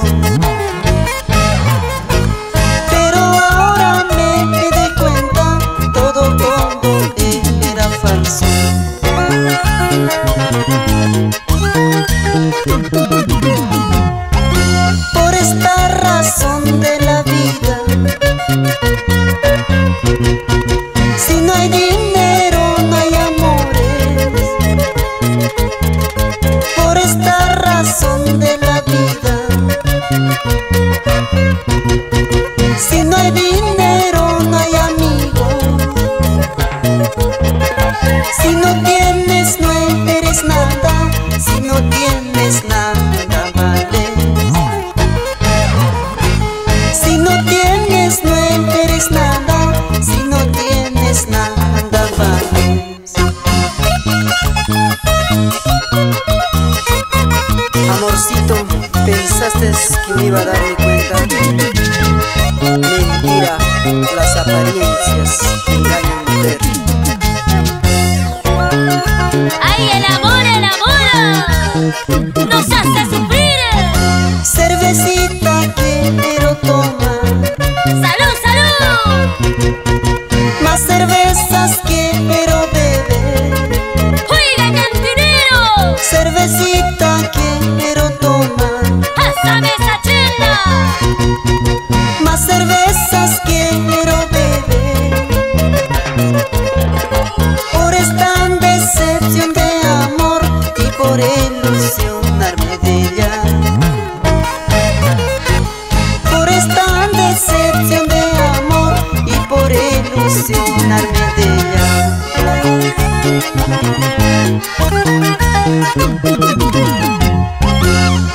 Thank you. Pensaste que me iba a dar mi cuenta. Mentira, las apariencias engañan mujer. ¡Ay, el amor, el amor! Decepción de amor y por ilusionarme de ella.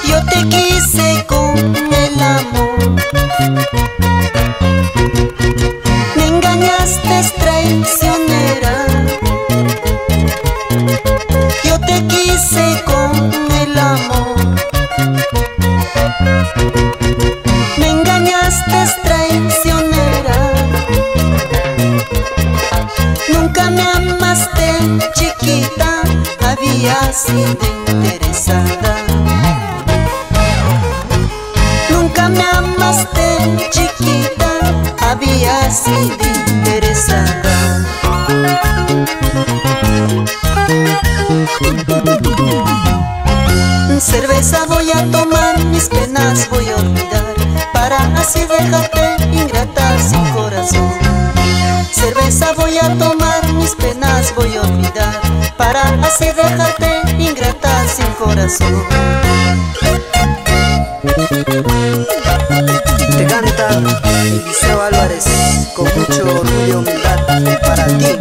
Yo te quise con el amor. Me engañaste, traicionera. Yo te quise con el amor. Nunca me amaste, chiquita. Había sido interesada. Nunca me amaste, chiquita, había sido interesada. Cerveza voy a tomar, mis penas voy a olvidar, para así dejarte ingrata sin corazón. Cerveza voy a tomar, mis penas voy a olvidar, para así dejarte ingrata sin corazón. Te canta Eliseo Álvarez con mucho orgullo y humildad para ti,